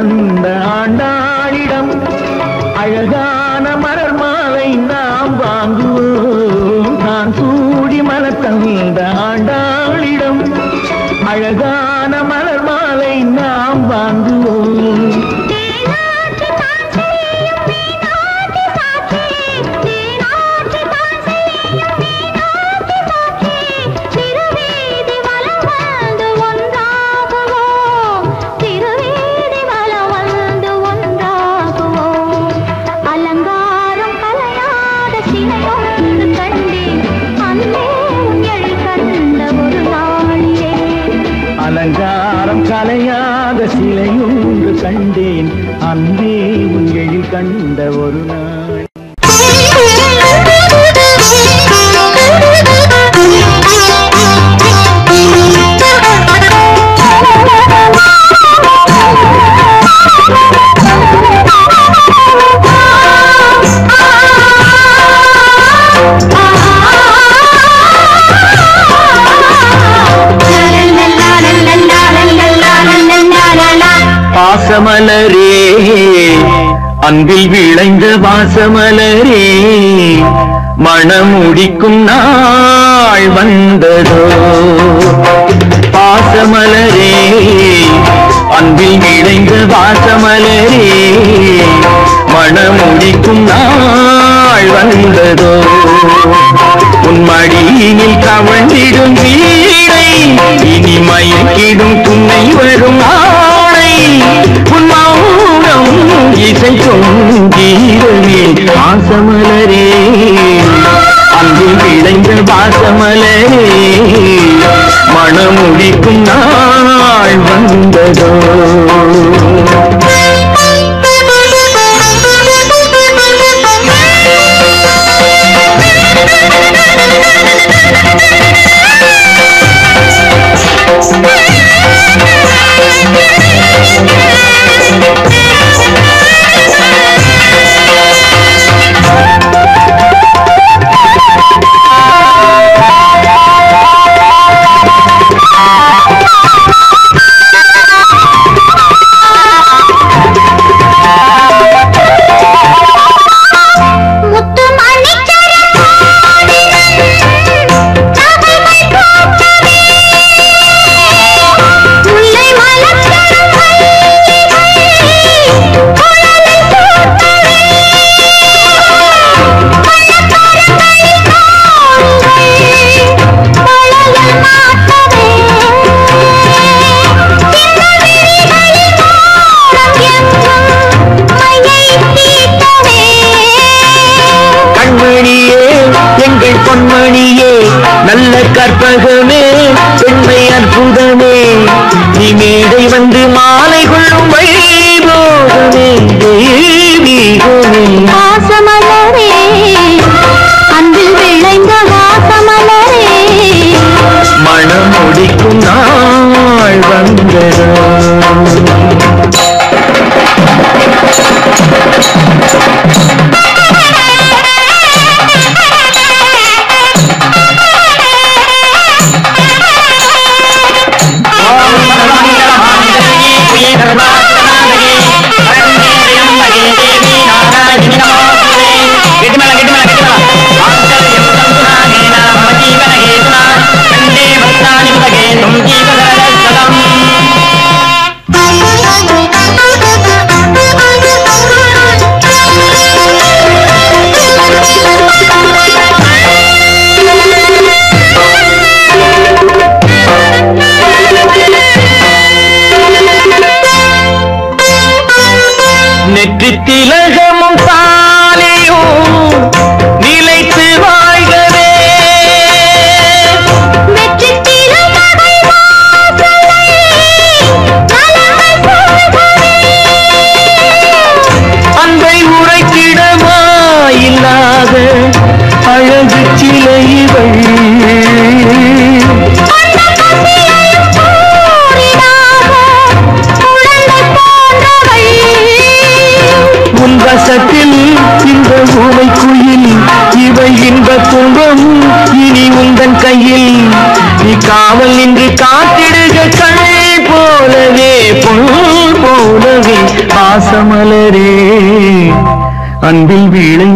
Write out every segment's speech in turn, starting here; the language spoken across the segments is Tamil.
tan அன்பில் விளைந்த வாசமலரே மணமுடிக்கும் நாள் வந்ததோ? பாசமலரே அன்பில் விளைந்த வாசமலரே மணமுடிக்கும் நாள் வந்ததோ? உன்மடியினில் கவழ்ந்திடும் வீடை இனி மயக்கிடும் துணை வரும் ஆடை உன் மௌனம் இசைக்கும் கீரவே வாசமலரே அன்பில் விளைந்த பாசமலரே மணமுடிக்கும் நாள் வந்ததோ. கற்பகமே பெண்மை அற்புதமே. நீ மேடை வந்து மாலை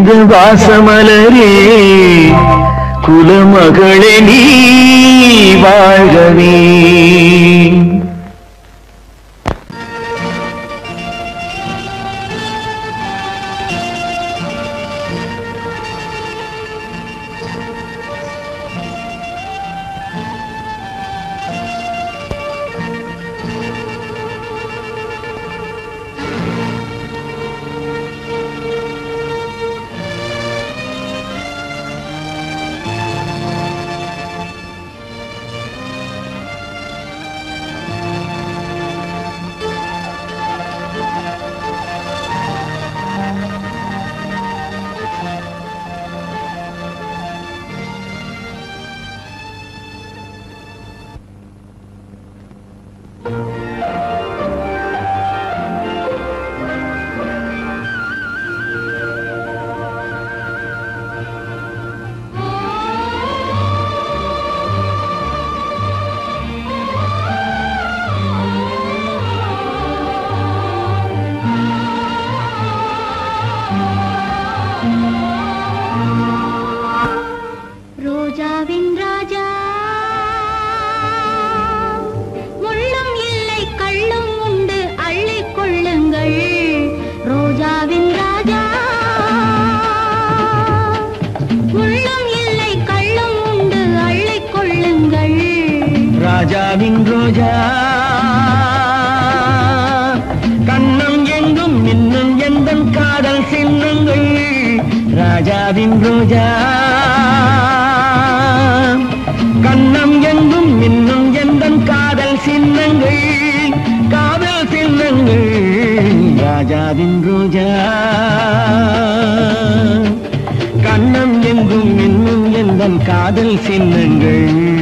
விளைந்த வாசமலரே குலமகளே நீ வாழ்கவே காதல் சின்னங்கள்.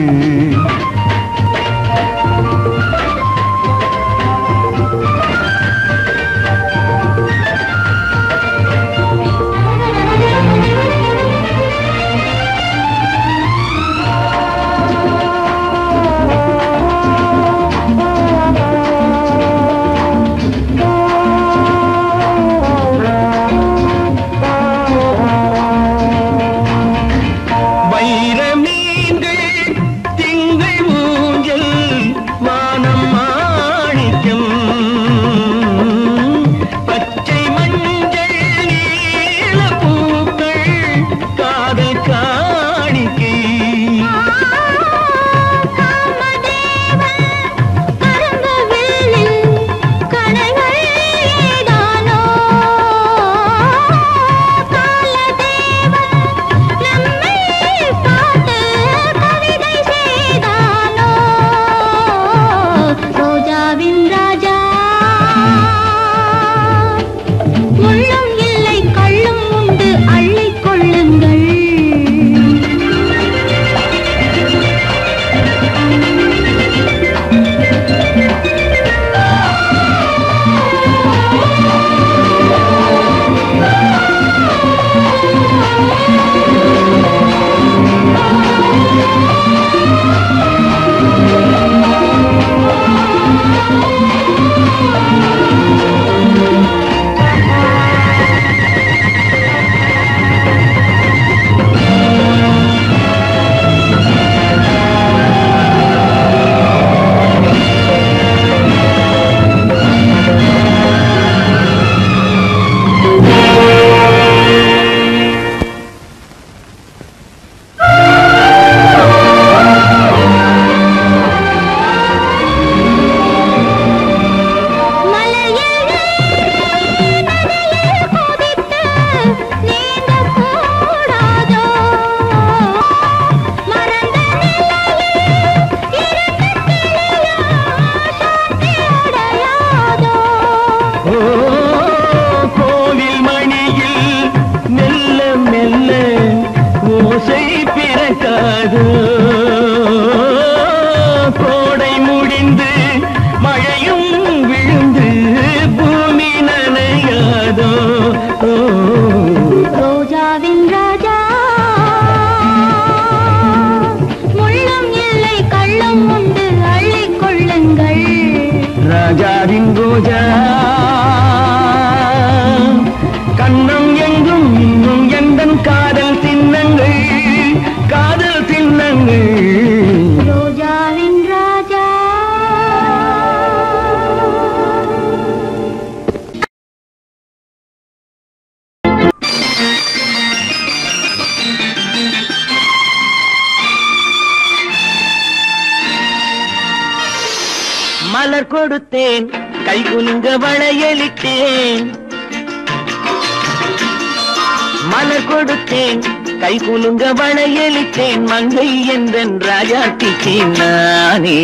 கை குலுங்க வளையளித்தேன் மங்கை என்றன் ராஜாட்டிக்கு நானே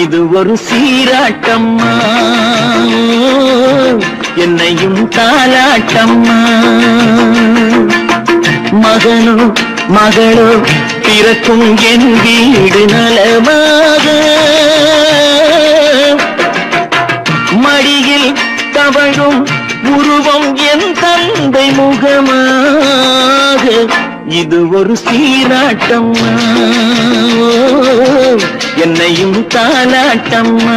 இது ஒரு சீராட்டம்மா. என்னையும் தாலாட்டம்மா மகனோ மகளோ பிறக்கும் என் வீடு நலமாக. மடியில் தவழும் உருவம் என் தந்தை முகமா. இது ஒரு சீராட்டம்மா. என்னையும் தாலாட்டம்மா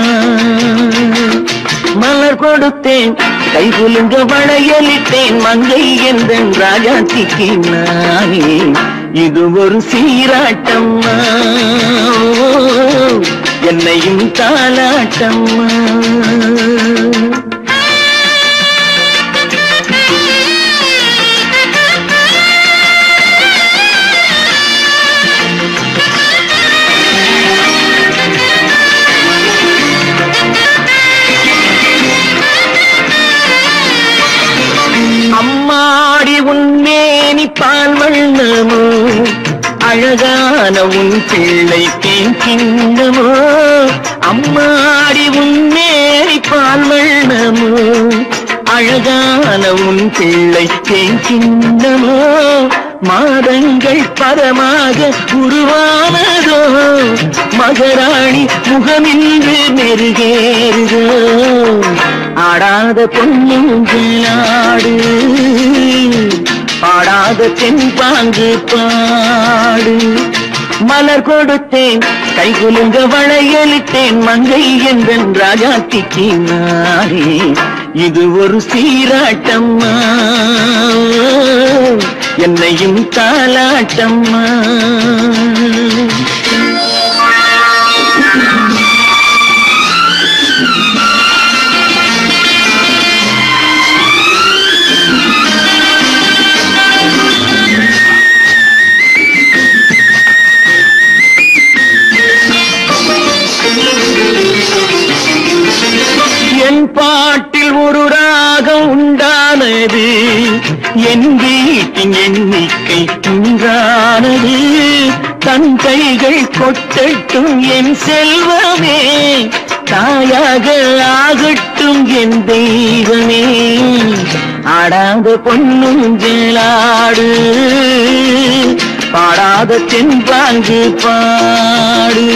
மலர் கொடுத்தேன் கை குலுங்க வளையலிட்டேன் மங்கை எந்தன் ராஜாத்திக்கு நானே இது ஒரு சீராட்டம்மா. என்னையும் தாலாட்டம்மா அழகான உன் பிள்ளை தேன் கிண்ணமோ அம்மாடி உன் மேரி பால் வண்ணமோ? அழகான உன் பிள்ளை தேன் கிண்ணமோ மாதங்கள் பரமாக உருவானதோ? மகராணி முகமின்று மெருகேறுதோ? ஆடாத பொன்னுங்களாடு பாடாத தென்பாங்கு பாடு. மலர் கொடுத்தேன் கைகுலுங்க வளையலிட்டேன் மங்கை என்றன் ராஜாத்திக்கு நானே இது ஒரு சீராட்டம்மா. என்னையும் தாலாட்டம்மா பாட்டில் ஒரு ராகம் உண்டானது. என் வீட்டின் எண்ணிக்கை உண்டானது தன் கைகள் கொட்டட்டும் என் செல்வமே. தாயாக ஆகட்டும் என் தெய்வமே. ஆடாத பொண்ணும் ஜெலாடு பாடாத தென்பாங்கு பாடு.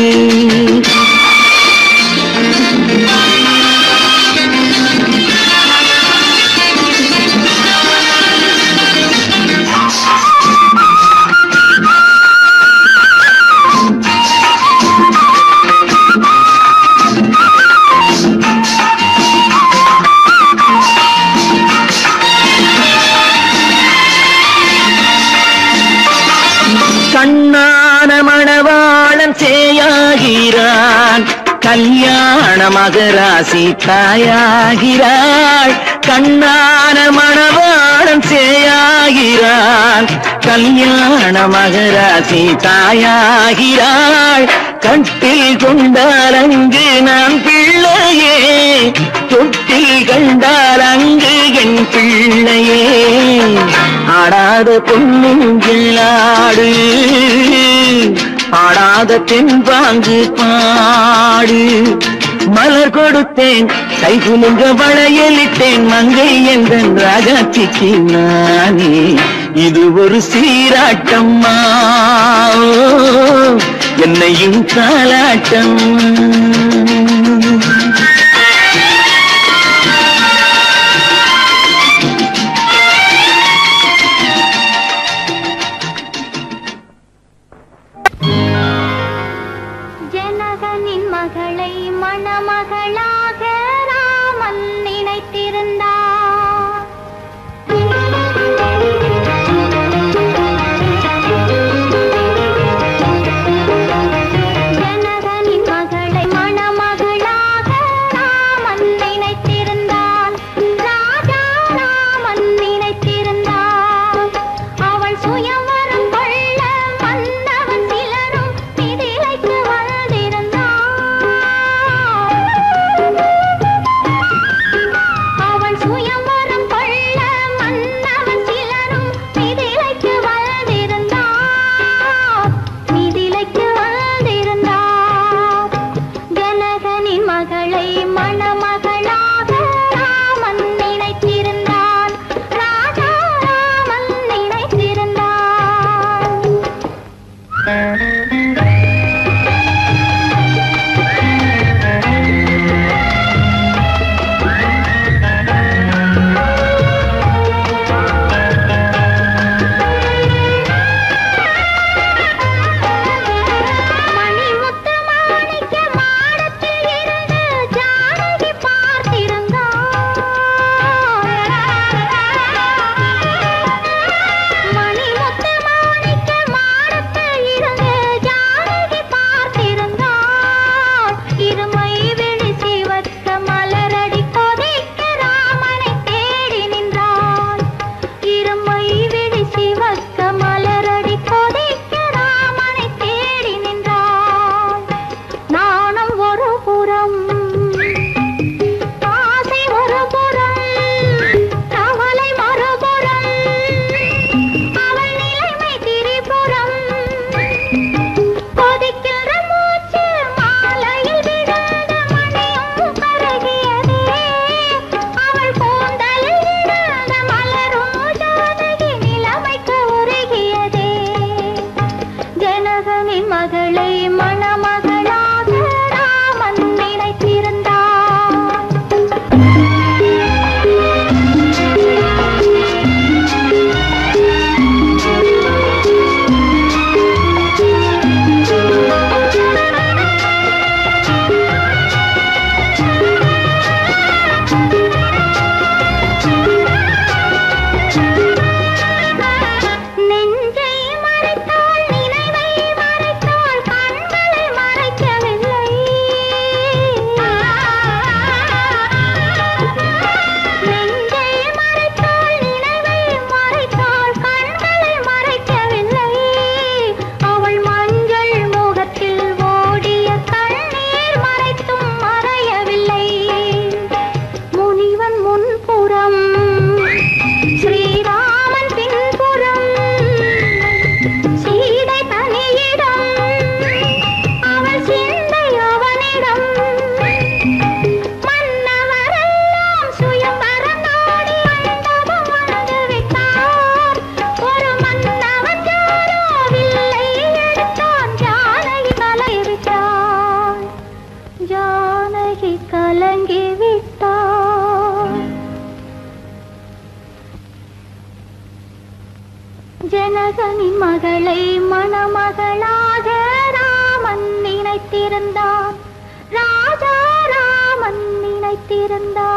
கல்யாண மகராசி தாயாகிறாள். கண்ணான மணவாளன் சேயாகிறாள். கல்யாண மகராசி தாயாகிறாள். கட்டில் கொண்டால் அங்கு நான் பிள்ளையே. தொட்டில் கண்டால் அங்கு என் பிள்ளையே. ஆடாத பொண்ணும் பிள்ளாடு பாடாத தென்பாங்கு பாடு. மலர் கொடுத்தேன் கைகுலுங்க வளையலிட்டேன் மங்கை எந்தன் ராஜாத்திக்கு நானே. இது ஒரு சீராட்டம்மா என்னையும் தாலாட்டம் ஜனகனின் மகளை மணமகளாக ராமன் நினைத்திருந்தான். ராஜா ராமன் நினைத்திருந்தான்.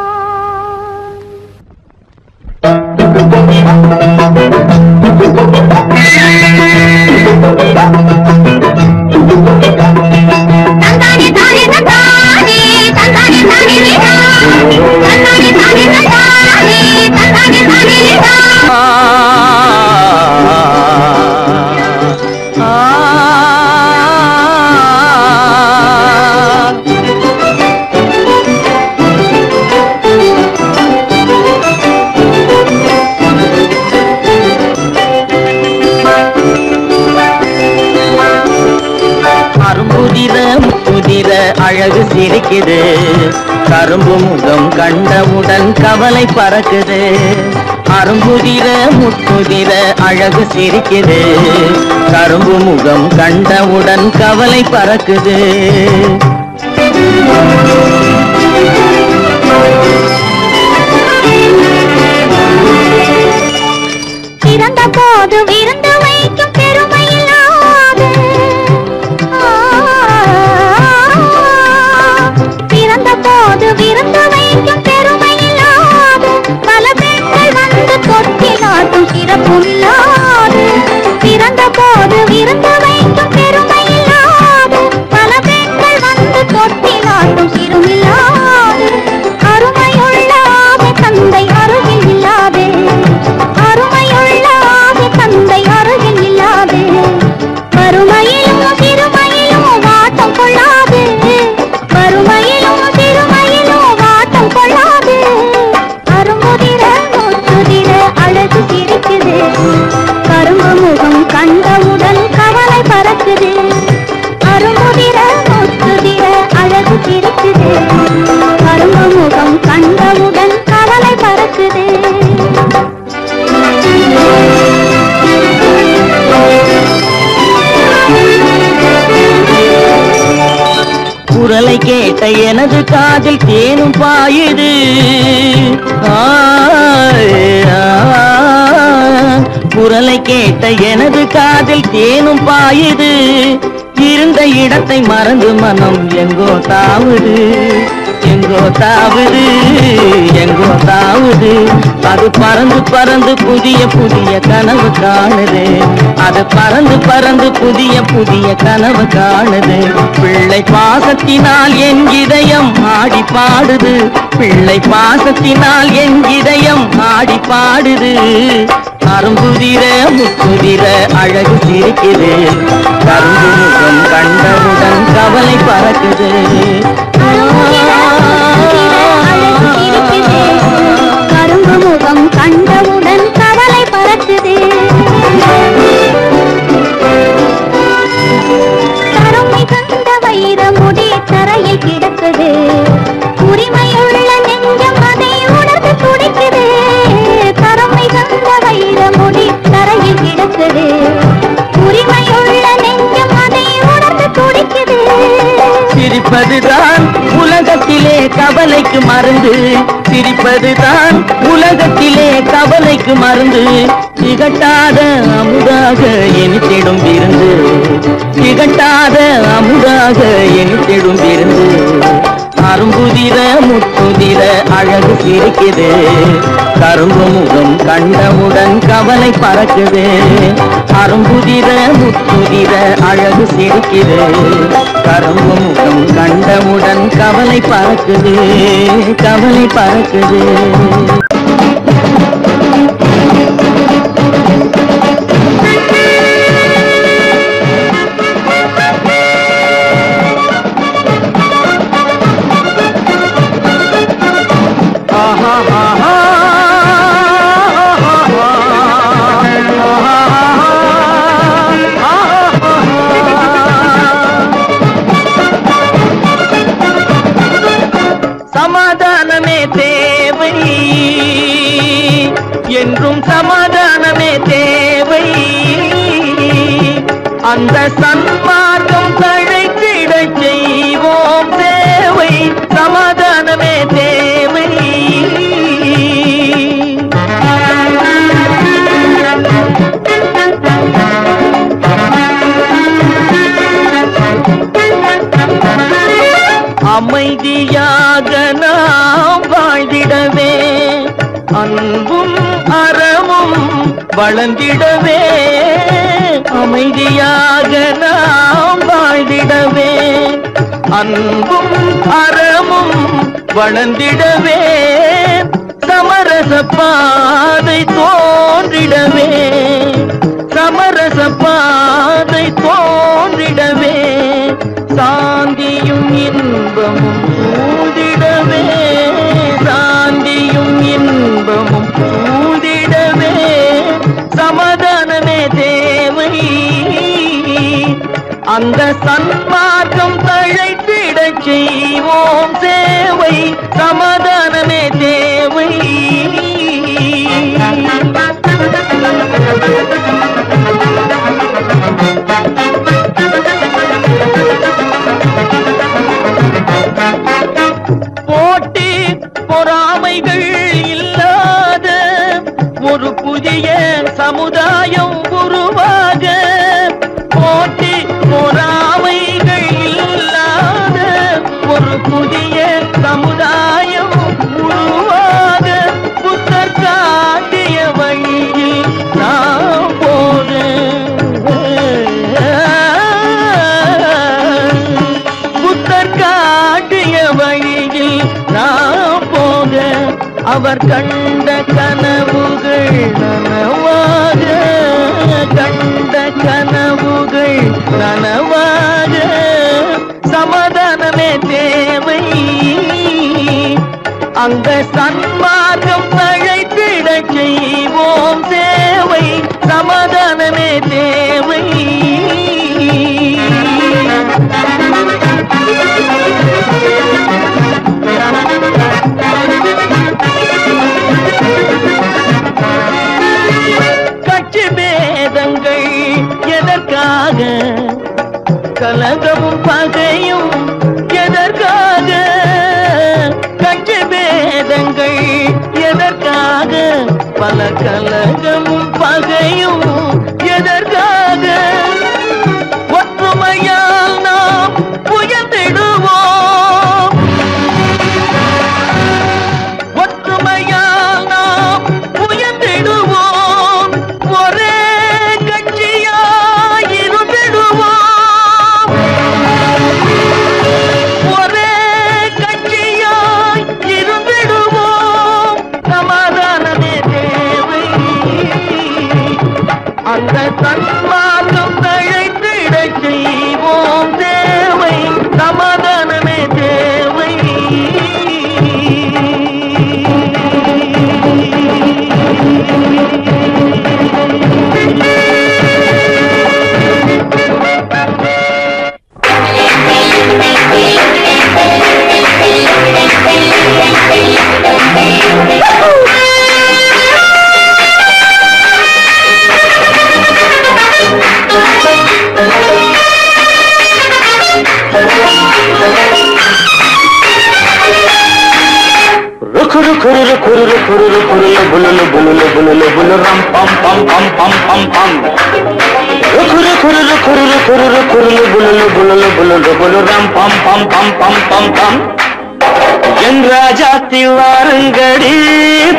தந்தானே தானே தந்தானே தந்தானே தானே. சிரிக்குது. கரும்பு முகம் கண்டவுடன் கவலை பறக்குது. அரும்புதிர முத்துதிர அழகு சிரிக்குது. கரும்பு முகம் கண்டவுடன் கவலை பறக்குது. பிறந்த போது நாட்டும் பிறந்த போது விருந்த கேட்க எனது காதில் தேனும் பாயுது. ஆ. குரலை கேட்ட எனது காதில் தேனும் பாயுது. இருந்த இடத்தை மறந்து மனம் எங்கோ தாவுது. எங்கோ தாவுது எங்கோ தாவுது. அது பறந்து பறந்து புதிய புதிய கனவு காணுது. அது பறந்து பறந்து புதிய புதிய கனவு காணுது. பிள்ளை பாசத்தினால் என் இதயம் ஆடி பாடுது. பிள்ளை பாசத்தினால் என் இதயம் ஆடி பாடுது. அரும்புதிர முக்குதிர அழகு சிரிக்குது. கரும்பு முகம் கண்டவுடன் கவலை பறக்குது. சிரிப்பதுதான் உலகத்திலே கவலைக்கு மருந்து. திகட்டாத அமுதாக இனித்திடும் விருந்து. திகட்டாத அமுதாக இனித்திடும் விருந்து. அரும்புதிர முத்துதிர அழகு சிரிக்குது. கரும்பு முகம் கண்டவுடன் கவலை பறக்குது. அரும்புதிர முத்துதிர அழகு சிரிக்குது. கரும்பு முகம் கண்டவுடன் கவலை பறக்குது கவலை பறக்குது. வளர்ந்திடவே அமைதியாக நாம் வாழ்ந்திடவே. அன்பும் அறமும் வளர்ந்திடவே. சமரச பாதை தோன்றிடவே. சமரச பாதை தோன்றிடவே. சாந்தியும் இன்பமும் அந்த சன்மார்க்கம் தழைத்திடச் செய்வோம் சேவை சமத அவர் கண்ட கனவுகள் நனவாக கண்ட கனவுகள் நனவாக. சமாதானமே தேவை. அங்க சன்மார்க்கம் தழைத்திடச் செய்ய உலகமும் பகையும் எதற்காக? கட்சி பேதங்கள் எதற்காக? பல கலகமும் பகையும் bulu bulu ram pam pam pam pam pam pam. Kuru kuru kuru kuru kuru kuru bulu bulu bulu bulu bulu ram pam pam pam pam pam pam. என் ராஜாத்தில் வாருங்கடி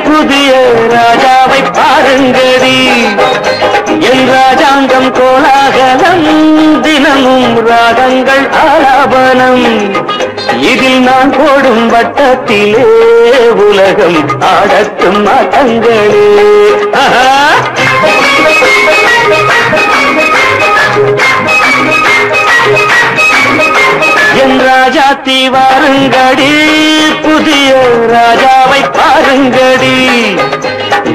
புதிய ராஜாவை பாருங்கடி. என் ராஜாங்கம் கோலாகலம் தினமும் ராகங்கள் ஆலாபனம். இதில் நான் போடும் வட்டத்திலே உலகம் ஆடட்டும் ஆட்டங்களே. ராஜாத்தி வாருங்கடி புதிய ராஜாவை பாருங்கடி.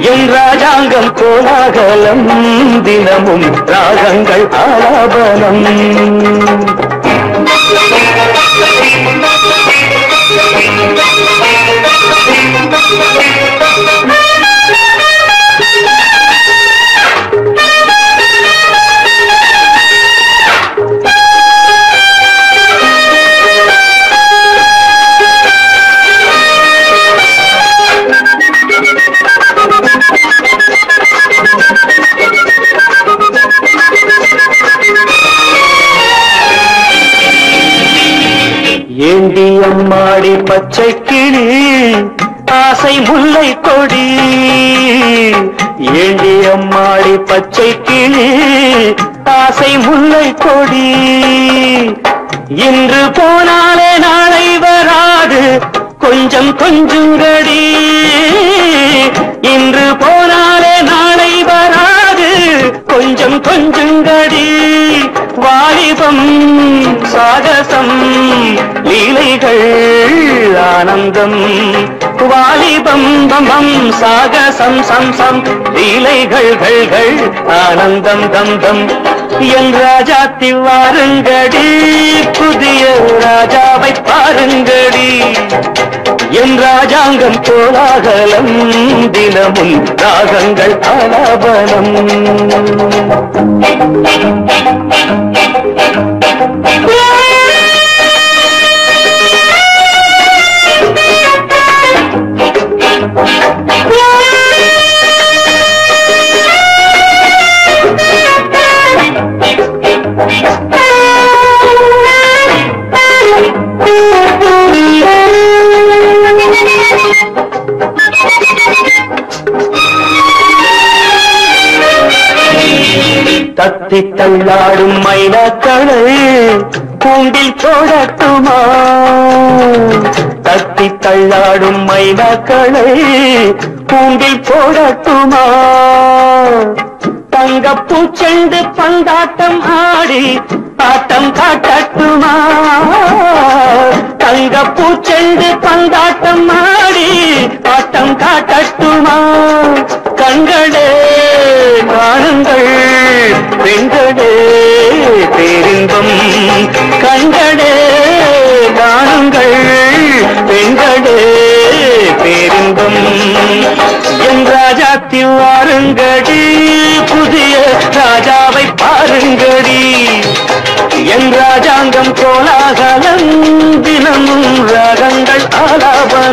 என் ராஜாங்கம் கோலாகலம் தினமும் ராகங்கள் ஆலாபனம். சாகசம் சம் சம். லீலைகள் கள் கள். ஆனந்தம் தம் தம். என் ராஜா திவாருங்கடி. புதிய ராஜாவை பாருங்கடி. என் ராஜாங்கம் கோலாகலம். தினமும் ராகங்கள் ஆலாபலம் Thank you. தத்தி தள்ளாடும் மைனாக்களை கூண்டில் போடட்டுமா தத்தி தள்ளாடும் மைனாக்களை கூண்டில் போடட்டுமா தங்க பூச்செண்டு பந்தாட்டம் ஆடி ஆட்டம் காட்டட்டுமா? தங்க பூச்செண்டு பந்தாட்டம் ஆடி ஆட்டம் காட்டட்டுமா? கண்களே காணுங்கள்.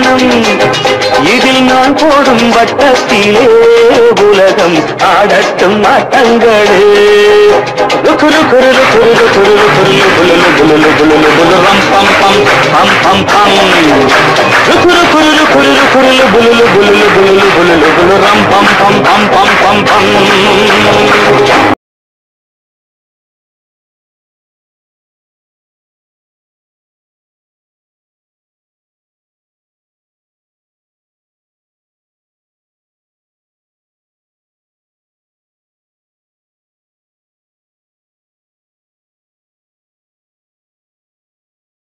ஆலாபனம் இதில் நான் போடும் வட்டத்திலே உலகம் ஆடட்டும் ஆட்டங்களே குரு குரு குரு குரு குரு குலுலு குலுலு குலுலு குலுரம் பம் பம் பம் பம் பம் குரு குரு குரு குரு குலுலு குலுலு குலுலு குலுலு குலுரம் பம் பம் பம் பம் பம் பம்